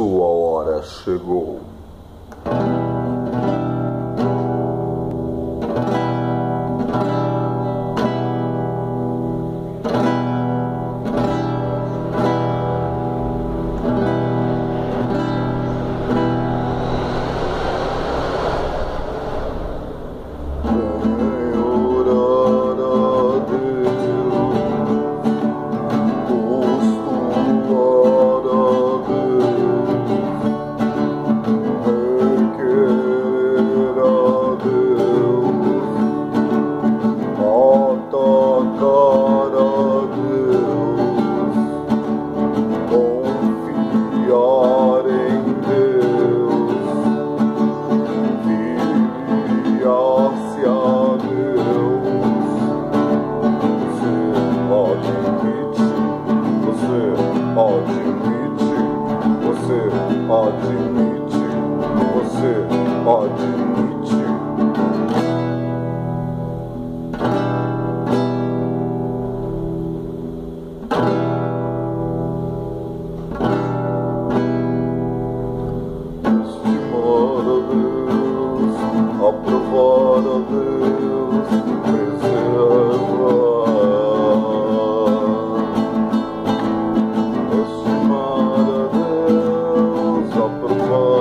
sua hora chegou. Admite, você admite. Estimar a Deus, aprovar a Deus, preservar. por.